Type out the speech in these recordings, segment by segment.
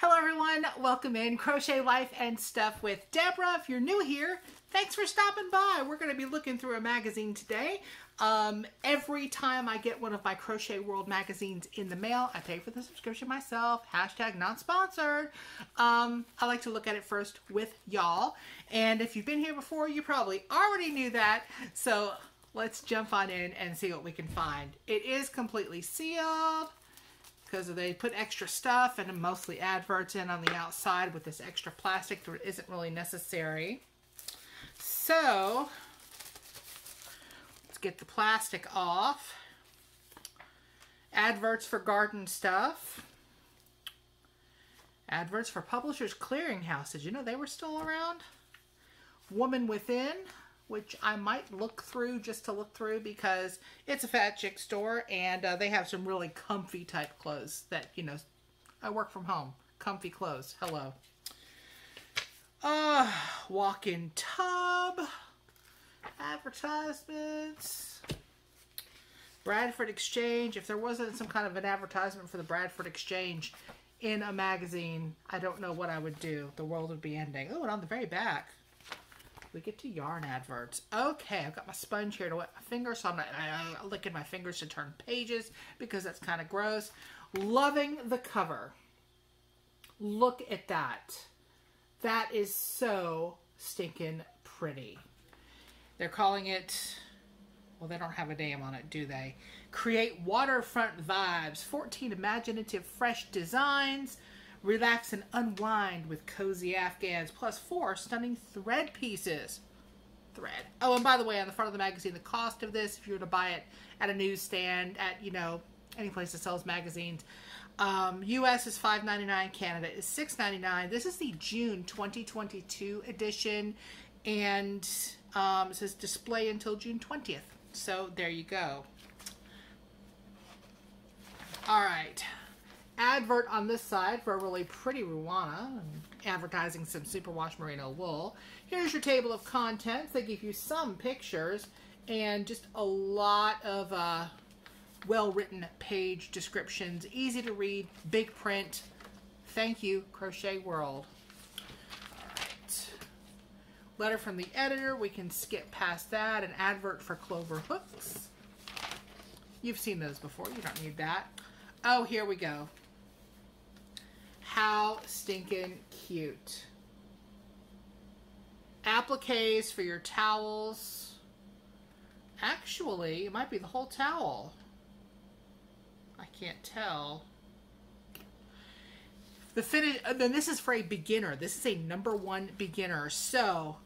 Hello everyone, welcome in Crochet Life and Stuff with Debra. If you're new here, thanks for stopping by. We're going to be looking through a magazine today. Um, every time I get one of my Crochet World magazines in the mail, I pay for the subscription myself, hashtag not sponsored. Um, I like to look at it first with y'all. And if you've been here before, you probably already knew that. So let's jump on in and see what we can find. It is completely sealed because they put extra stuff and mostly adverts in on the outside with this extra plastic that isn't really necessary. So, let's get the plastic off. Adverts for garden stuff. Adverts for Publishers Clearinghouse. Did you know they were still around? Woman Within which I might look through just to look through because it's a fat chick store and uh, they have some really comfy type clothes that, you know, I work from home. Comfy clothes. Hello. Uh, walk-in tub. Advertisements. Bradford Exchange. If there wasn't some kind of an advertisement for the Bradford Exchange in a magazine, I don't know what I would do. The world would be ending. Oh, and on the very back, we get to yarn adverts. Okay, I've got my sponge here to wet my fingers, so I'm not licking my fingers to turn pages because that's kind of gross. Loving the cover. Look at that. That is so stinking pretty. They're calling it, well, they don't have a name on it, do they? Create waterfront vibes. 14 imaginative, fresh designs Relax and unwind with cozy afghans, plus four stunning thread pieces. Thread. Oh, and by the way, on the front of the magazine, the cost of this, if you were to buy it at a newsstand, at, you know, any place that sells magazines, um, US is $5.99, Canada is $6.99. This is the June 2022 edition, and um, it says display until June 20th. So there you go. All right advert on this side for a really pretty Ruana, advertising some superwash merino wool. Here's your table of contents. They give you some pictures and just a lot of uh, well-written page descriptions. Easy to read, big print. Thank you, Crochet World. All right. Letter from the editor. We can skip past that. An advert for Clover Hooks. You've seen those before. You don't need that. Oh, here we go. How stinking cute. Appliques for your towels. Actually, it might be the whole towel. I can't tell. The finish, uh, then this is for a beginner. This is a number one beginner. So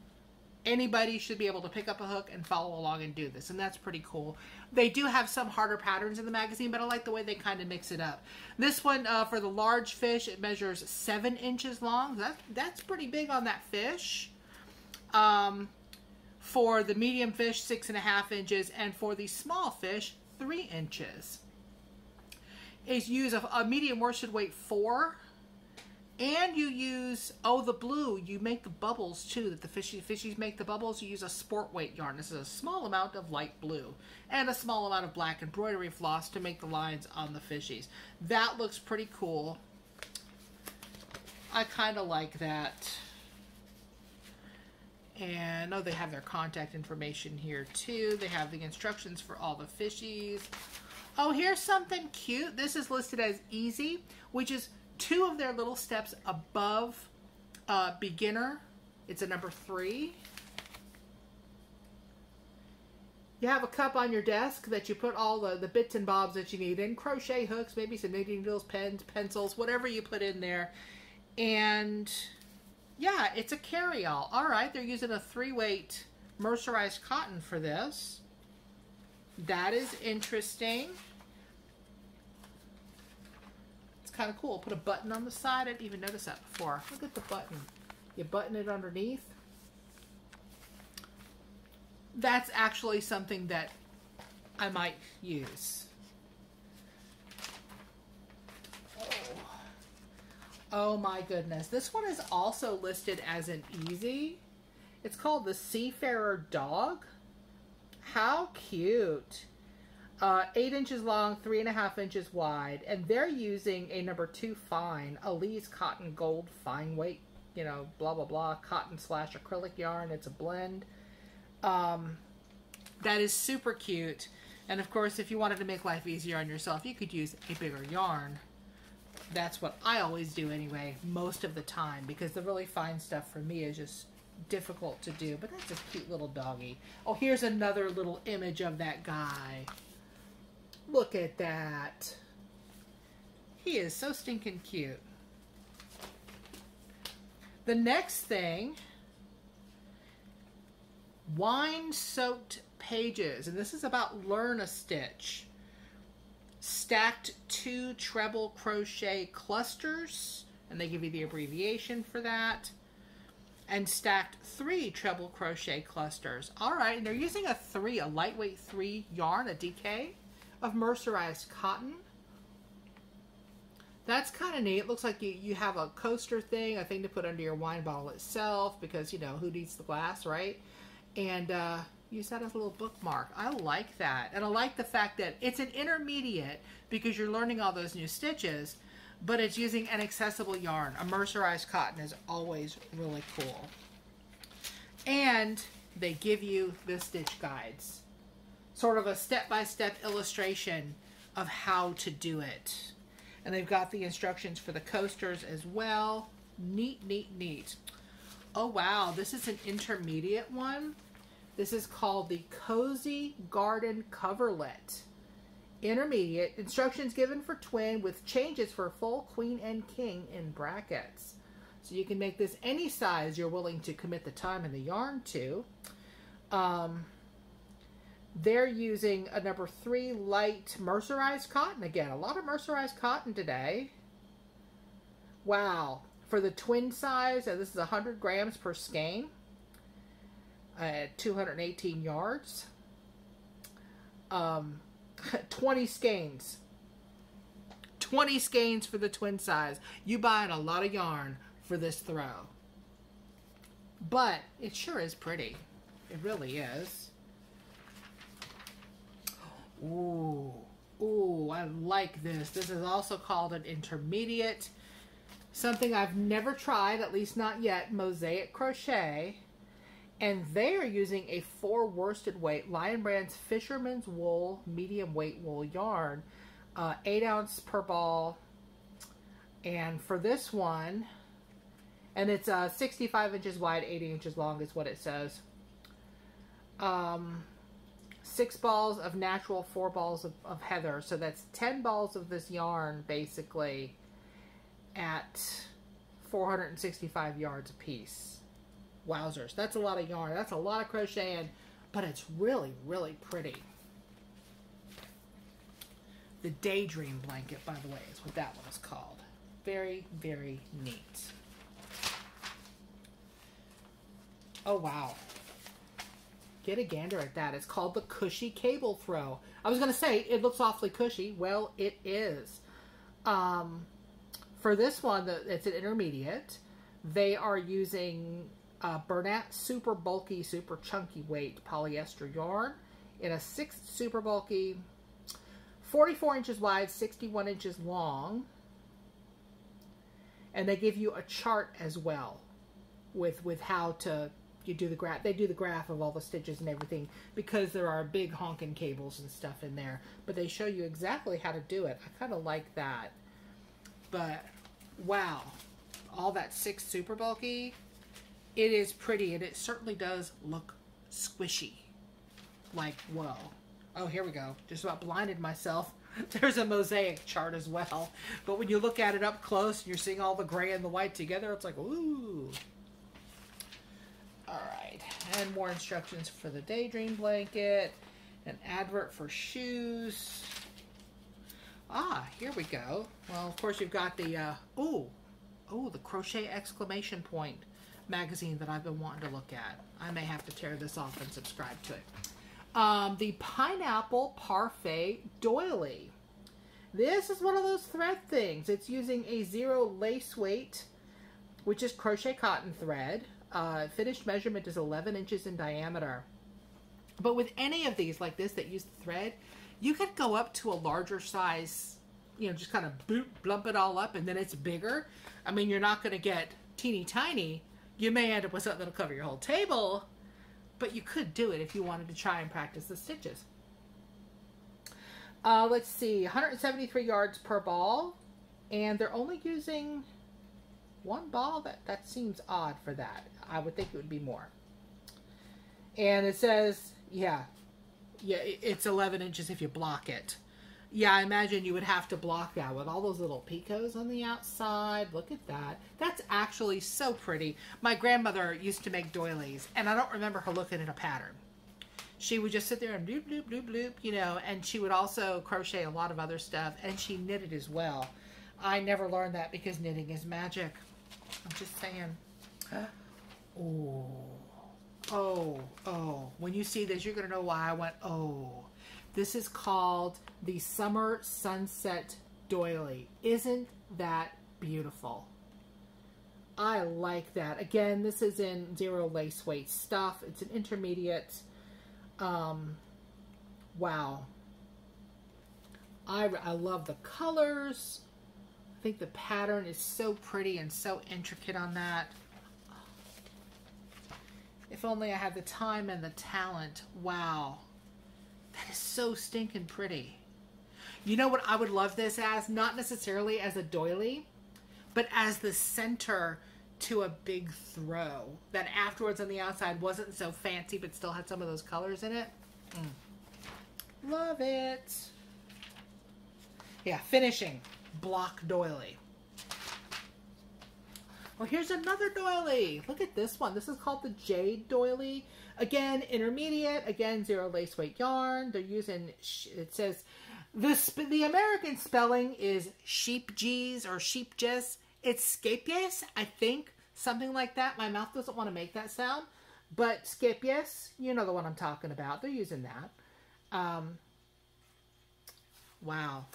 anybody should be able to pick up a hook and follow along and do this and that's pretty cool. They do have some harder patterns in the magazine but i like the way they kind of mix it up. This one uh, for the large fish it measures seven inches long. That, that's pretty big on that fish. Um, for the medium fish six and a half inches and for the small fish three inches. Is use a, a medium worsted weight four and you use, oh, the blue, you make the bubbles too, that the fishy, fishies make the bubbles. You use a sport weight yarn. This is a small amount of light blue and a small amount of black embroidery floss to make the lines on the fishies. That looks pretty cool. I kind of like that. And, oh, they have their contact information here too. They have the instructions for all the fishies. Oh, here's something cute. This is listed as easy, which is two of their little steps above uh, beginner. It's a number three. You have a cup on your desk that you put all the, the bits and bobs that you need in. Crochet hooks, maybe some knitting needles, pens, pencils, whatever you put in there. And yeah, it's a carry-all. All right, they're using a three-weight mercerized cotton for this. That is interesting kind of cool. Put a button on the side. I didn't even notice that before. Look at the button. You button it underneath. That's actually something that I might use. Oh. oh my goodness. This one is also listed as an easy. It's called the Seafarer Dog. How cute. Uh, eight inches long, three and a half inches wide, and they're using a number two fine, Elise Cotton Gold fine weight, you know, blah blah blah, cotton slash acrylic yarn. It's a blend. Um, that is super cute. And of course, if you wanted to make life easier on yourself, you could use a bigger yarn. That's what I always do anyway, most of the time, because the really fine stuff for me is just difficult to do. But that's a cute little doggy. Oh, here's another little image of that guy. Look at that. He is so stinking cute. The next thing, wine soaked pages, and this is about learn a stitch. Stacked two treble crochet clusters, and they give you the abbreviation for that. And stacked three treble crochet clusters. All right, and they're using a three, a lightweight three yarn, a DK of mercerized cotton. That's kind of neat. It looks like you, you have a coaster thing, a thing to put under your wine bottle itself, because, you know, who needs the glass, right? And uh, use that as a little bookmark. I like that. And I like the fact that it's an intermediate because you're learning all those new stitches, but it's using an accessible yarn. A mercerized cotton is always really cool. And they give you the stitch guides sort of a step-by-step illustration of how to do it. And they've got the instructions for the coasters as well. Neat, neat, neat. Oh, wow. This is an intermediate one. This is called the Cozy Garden Coverlet. Intermediate. Instructions given for twin with changes for full queen and king in brackets. So you can make this any size you're willing to commit the time and the yarn to. Um, they're using a number three light mercerized cotton again. A lot of mercerized cotton today. Wow. For the twin size, this is 100 grams per skein at 218 yards. Um, 20 skeins. 20 skeins for the twin size. You buying a lot of yarn for this throw. But it sure is pretty. It really is. Ooh, ooh, I like this. This is also called an intermediate. Something I've never tried, at least not yet, mosaic crochet. And they are using a four worsted weight Lion Brand's Fisherman's Wool medium weight wool yarn. Uh, eight ounce per ball. And for this one, and it's uh, 65 inches wide, 80 inches long is what it says. Um, six balls of natural, four balls of, of heather. So that's 10 balls of this yarn, basically, at 465 yards a piece. Wowzers. That's a lot of yarn. That's a lot of crocheting, but it's really, really pretty. The Daydream Blanket, by the way, is what that one is called. Very, very neat. Oh, wow. Get a gander at that. It's called the Cushy Cable Throw. I was going to say, it looks awfully cushy. Well, it is. Um, for this one, it's an intermediate. They are using uh, Bernat super bulky, super chunky weight polyester yarn in a six super bulky, 44 inches wide, 61 inches long. And they give you a chart as well with with how to you do the graph they do the graph of all the stitches and everything because there are big honking cables and stuff in there but they show you exactly how to do it. I kind of like that. But wow all that six super bulky it is pretty and it certainly does look squishy. Like whoa. Oh here we go. Just about blinded myself. There's a mosaic chart as well. But when you look at it up close and you're seeing all the gray and the white together it's like ooh all right, and more instructions for the daydream blanket, an advert for shoes. Ah, here we go. Well, of course you've got the, uh, oh, oh, the crochet exclamation point magazine that I've been wanting to look at. I may have to tear this off and subscribe to it. Um, the Pineapple Parfait Doily. This is one of those thread things. It's using a zero lace weight, which is crochet cotton thread. Uh, finished measurement is 11 inches in diameter. But with any of these like this that use the thread, You could go up to a larger size, you know, just kind of boop, blump it all up, and then it's bigger. I mean, you're not going to get teeny tiny. You may end up with something that'll cover your whole table, but you could do it if you wanted to try and practice the stitches. Uh, let's see, 173 yards per ball, and they're only using one ball. That that seems odd for that. I would think it would be more. And it says, yeah, yeah, it's 11 inches if you block it. Yeah, I imagine you would have to block that with all those little picos on the outside. Look at that. That's actually so pretty. My grandmother used to make doilies, and I don't remember her looking at a pattern she would just sit there and bloop, bloop, bloop, bloop, you know, and she would also crochet a lot of other stuff, and she knitted as well. I never learned that because knitting is magic. I'm just saying. Oh, oh, oh. When you see this, you're going to know why I went, oh. This is called the Summer Sunset Doily. Isn't that beautiful? I like that. Again, this is in zero lace weight stuff. It's an intermediate um, wow. I, I love the colors. I think the pattern is so pretty and so intricate on that. If only I had the time and the talent. Wow. That is so stinking pretty. You know what I would love this as? Not necessarily as a doily, but as the center to a big throw that afterwards on the outside wasn't so fancy but still had some of those colors in it. Mm. Love it. Yeah, finishing. Block doily. Well, here's another doily. Look at this one. This is called the Jade doily. Again, intermediate. Again, zero lace weight yarn. They're using, it says, the, the American spelling is sheep G's or sheep Jess. It's Scapies, I think, something like that. My mouth doesn't want to make that sound, but Scapies, you know the one I'm talking about. They're using that. Um, wow.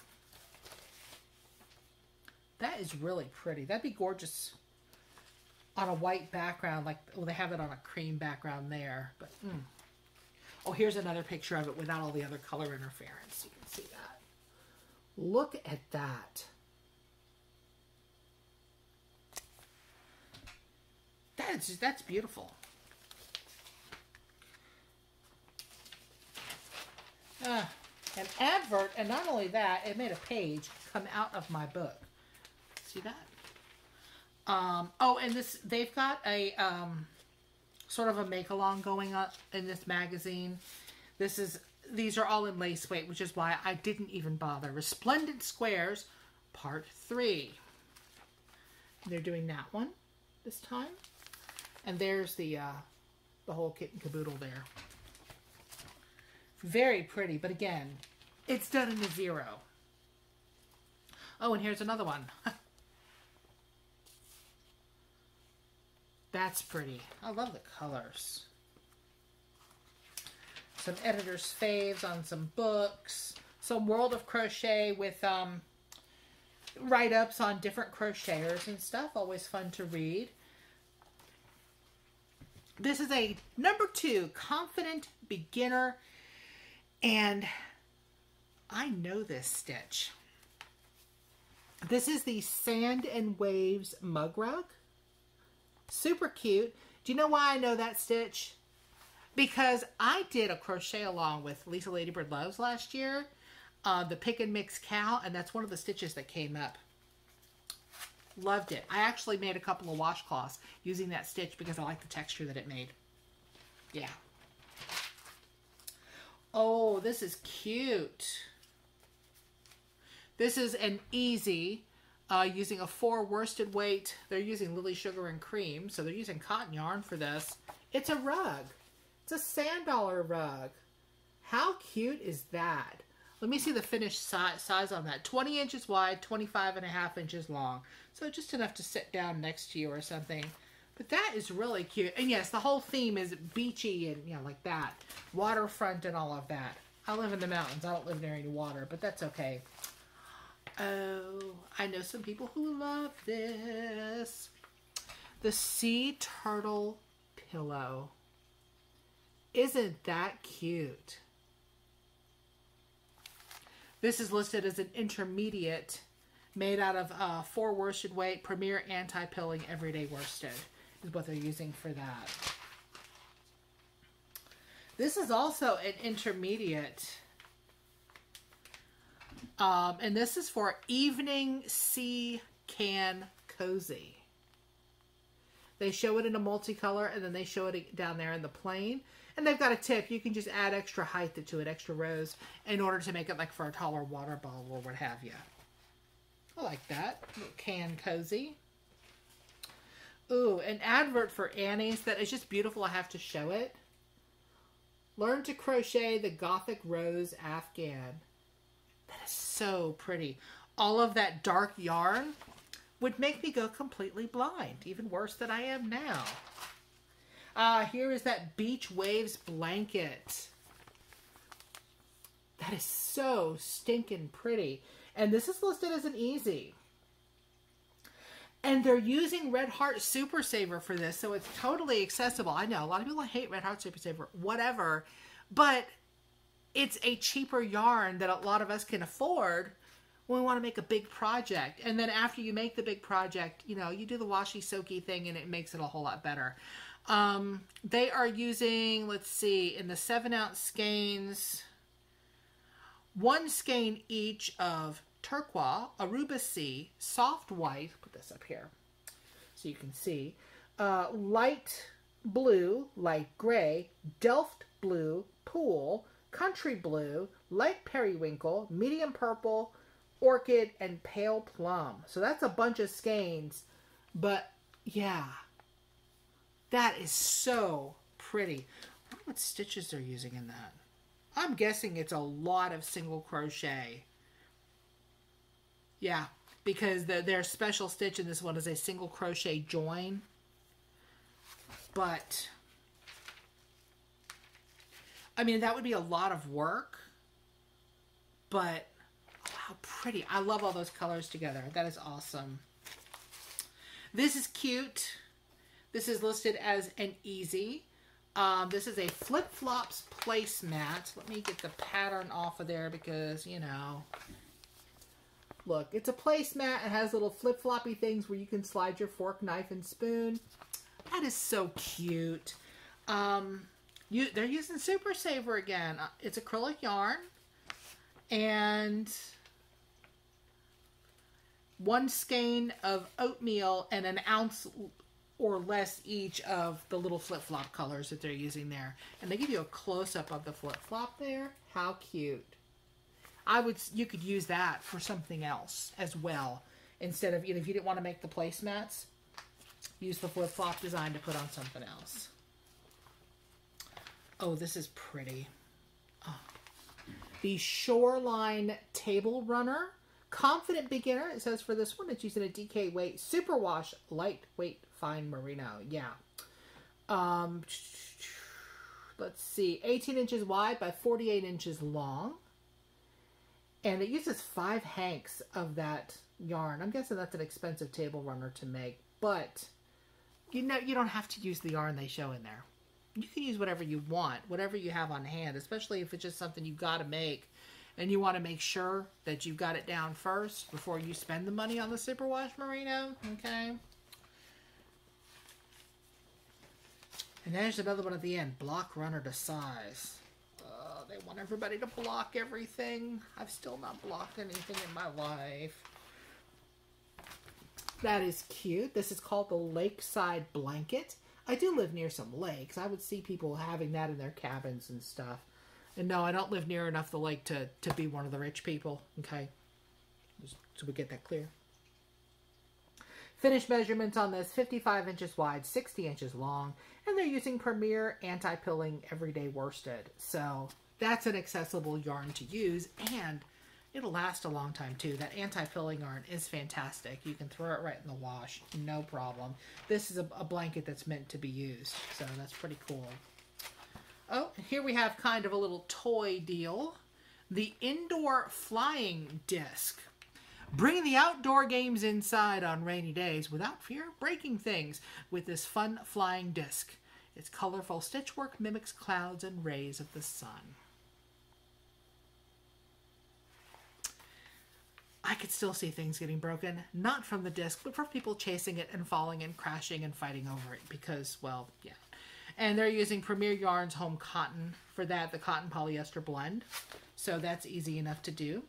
That is really pretty. That'd be gorgeous on a white background, like well, they have it on a cream background there. But mm. oh, here's another picture of it without all the other color interference. You can see that. Look at that. That's that's beautiful. Uh, an advert, and not only that, it made a page come out of my book. See that? Um, oh, and this they've got a um, sort of a make along going up in this magazine. This is these are all in lace weight, which is why I didn't even bother. Resplendent Squares, Part Three. They're doing that one this time. And there's the, uh, the whole kit and caboodle there. Very pretty, but again, it's done in a zero. Oh, and here's another one. That's pretty. I love the colors. Some editor's faves on some books. Some World of Crochet with um, write-ups on different crocheters and stuff. Always fun to read. This is a number two, confident beginner. And I know this stitch. This is the Sand and Waves mug rug. Super cute. Do you know why I know that stitch? Because I did a crochet along with Lisa Ladybird Loves last year. Uh, the Pick and Mix Cow, and that's one of the stitches that came up. Loved it. I actually made a couple of washcloths using that stitch because I like the texture that it made. Yeah. Oh, this is cute. This is an easy uh, using a four worsted weight. They're using lily sugar and cream, so they're using cotton yarn for this. It's a rug. It's a sand dollar rug. How cute is that? Let me see the finished size, size on that. 20 inches wide, 25 and a half inches long. So just enough to sit down next to you or something. But that is really cute. And yes, the whole theme is beachy and, you know, like that. Waterfront and all of that. I live in the mountains. I don't live near any water, but that's okay. Oh, I know some people who love this. The Sea Turtle Pillow. Isn't that cute? This is listed as an intermediate made out of uh, four worsted weight Premier Anti-Pilling Everyday Worsted is what they're using for that. This is also an intermediate. Um, and this is for Evening Sea Can Cozy. They show it in a multicolor and then they show it down there in the plain. And they've got a tip. You can just add extra height to it, extra rows, in order to make it like for a taller water bottle or what have you. I like that. Can cozy. Ooh, an advert for Annie's that is just beautiful. I have to show it. Learn to crochet the Gothic Rose Afghan. That is so pretty. All of that dark yarn would make me go completely blind, even worse than I am now. Ah, uh, here is that Beach Waves blanket. That is so stinking pretty. And this is listed as an easy. And they're using Red Heart Super Saver for this, so it's totally accessible. I know a lot of people hate Red Heart Super Saver, whatever, but it's a cheaper yarn that a lot of us can afford when we want to make a big project. And then after you make the big project, you know, you do the washy soaky thing and it makes it a whole lot better. Um, they are using, let's see, in the seven ounce skeins, one skein each of turquoise, Aruba Sea, soft white, put this up here so you can see, uh, light blue, light gray, Delft blue, pool, country blue, light periwinkle, medium purple, orchid, and pale plum. So that's a bunch of skeins, but yeah, that is so pretty. what stitches they're using in that. I'm guessing it's a lot of single crochet. Yeah, because the, their special stitch in this one is a single crochet join. But, I mean, that would be a lot of work. But, oh, how pretty. I love all those colors together. That is awesome. This is cute. This is listed as an easy. Um, this is a flip-flops placemat. Let me get the pattern off of there because, you know, look, it's a placemat. It has little flip-floppy things where you can slide your fork, knife, and spoon. That is so cute. Um, you, they're using Super Saver again. Uh, it's acrylic yarn. And one skein of oatmeal and an ounce or less each of the little flip-flop colors that they're using there. And they give you a close-up of the flip-flop there. How cute. I would, you could use that for something else as well. Instead of, you know, if you didn't want to make the placemats, use the flip-flop design to put on something else. Oh, this is pretty. Oh. The Shoreline Table Runner. Confident Beginner, it says for this one, it's using a DK weight Superwash Lightweight Fine Merino. Yeah. Um, let's see. 18 inches wide by 48 inches long. And it uses five hanks of that yarn. I'm guessing that's an expensive table runner to make. But, you know, you don't have to use the yarn they show in there. You can use whatever you want, whatever you have on hand, especially if it's just something you've got to make and you want to make sure that you've got it down first before you spend the money on the superwash merino okay? And there's another one at the end block runner to size. Uh, they want everybody to block everything. I've still not blocked anything in my life. That is cute. This is called the lakeside blanket i do live near some lakes i would see people having that in their cabins and stuff and no, I don't live near enough the lake to, to be one of the rich people. Okay. Just so we get that clear. Finished measurements on this 55 inches wide, 60 inches long, and they're using Premier anti pilling everyday worsted. So that's an accessible yarn to use, and it'll last a long time too. That anti pilling yarn is fantastic. You can throw it right in the wash, no problem. This is a, a blanket that's meant to be used, so that's pretty cool. Oh, here we have kind of a little toy deal. The indoor flying disc. Bring the outdoor games inside on rainy days without fear of breaking things with this fun flying disc. Its colorful stitchwork mimics clouds and rays of the sun. Could still see things getting broken, not from the disc, but from people chasing it and falling and crashing and fighting over it because, well, yeah. And they're using Premier Yarns Home Cotton for that, the cotton polyester blend. So that's easy enough to do.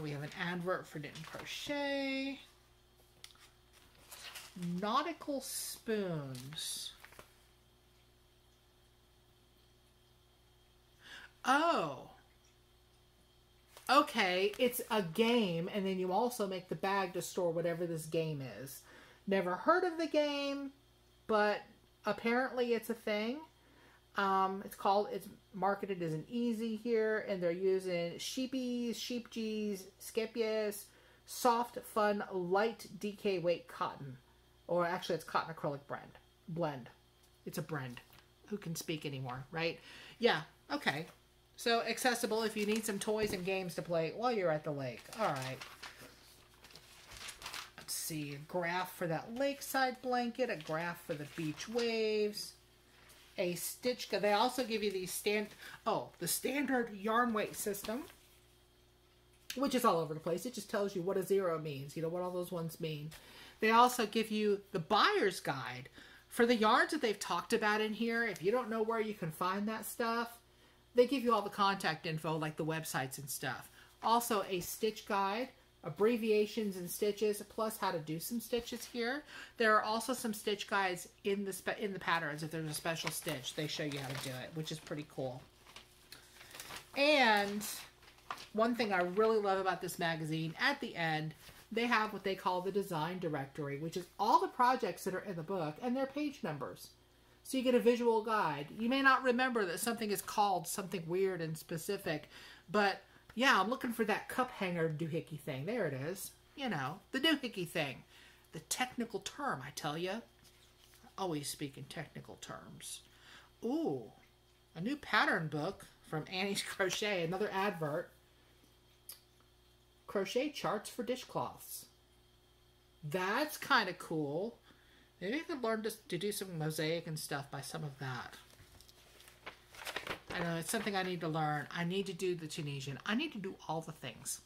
We have an advert for Knit and Crochet. Nautical spoons. Oh. Okay, it's a game, and then you also make the bag to store whatever this game is. Never heard of the game, but apparently it's a thing. Um, it's called, it's marketed as an easy here, and they're using sheepies, sheep G's, skepias, soft, fun, light DK weight cotton. Or actually, it's cotton acrylic blend. Blend. It's a blend. Who can speak anymore, right? Yeah, okay. So accessible if you need some toys and games to play while you're at the lake. All right. Let's see, a graph for that lakeside blanket, a graph for the beach waves, a stitch. They also give you the stand. Oh, the standard yarn weight system, which is all over the place. It just tells you what a zero means. You know what all those ones mean. They also give you the buyer's guide for the yarns that they've talked about in here. If you don't know where you can find that stuff, they give you all the contact info, like the websites and stuff. Also, a stitch guide, abbreviations and stitches, plus how to do some stitches here. There are also some stitch guides in the in the patterns. If there's a special stitch, they show you how to do it, which is pretty cool. And one thing I really love about this magazine, at the end, they have what they call the design directory, which is all the projects that are in the book and their page numbers. So you get a visual guide. You may not remember that something is called something weird and specific, but yeah, I'm looking for that cup hanger doohickey thing. There it is. You know, the doohickey thing. The technical term, I tell you. Always speak in technical terms. Ooh, a new pattern book from Annie's Crochet, another advert. Crochet charts for dishcloths. That's kind of cool. Maybe I could learn to, to do some mosaic and stuff by some of that. I know it's something I need to learn. I need to do the Tunisian. I need to do all the things.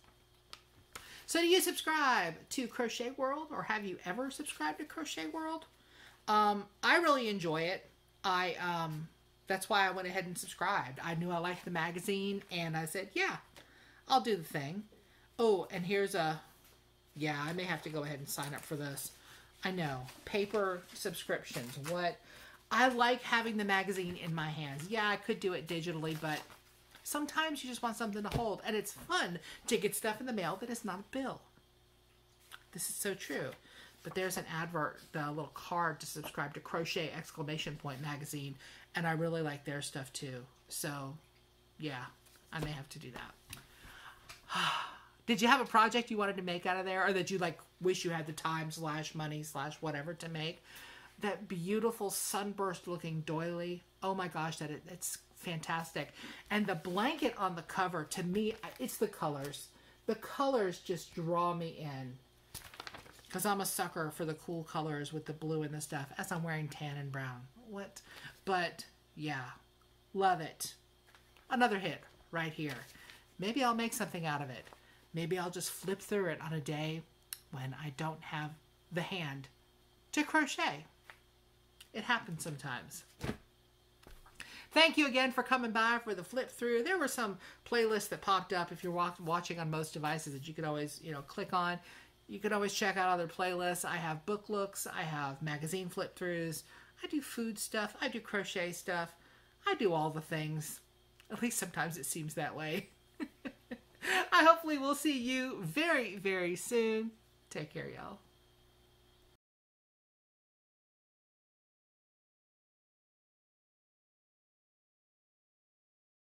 So do you subscribe to Crochet World or have you ever subscribed to Crochet World? Um, I really enjoy it. I um, that's why I went ahead and subscribed. I knew I liked the magazine and I said, yeah, I'll do the thing. Oh, and here's a yeah, I may have to go ahead and sign up for this. I know. Paper subscriptions. What? I like having the magazine in my hands. Yeah, I could do it digitally, but sometimes you just want something to hold. And it's fun to get stuff in the mail that is not a bill. This is so true. But there's an advert, the little card to subscribe to Crochet Exclamation Point magazine. And I really like their stuff too. So, yeah, I may have to do that. Did you have a project you wanted to make out of there, or that you like wish you had the time slash money slash whatever to make? That beautiful sunburst looking doily. Oh my gosh, that it, it's fantastic. And the blanket on the cover, to me, it's the colors. The colors just draw me in. Because I'm a sucker for the cool colors with the blue and the stuff, as I'm wearing tan and brown. What? But, yeah. Love it. Another hit right here. Maybe I'll make something out of it. Maybe I'll just flip through it on a day when I don't have the hand to crochet. It happens sometimes. Thank you again for coming by for the flip through. There were some playlists that popped up if you're watching on most devices that you could always, you know, click on. You can always check out other playlists. I have book looks, I have magazine flip throughs, I do food stuff, I do crochet stuff, I do all the things. At least sometimes it seems that way. I hopefully will see you very, very soon. Take care, y'all.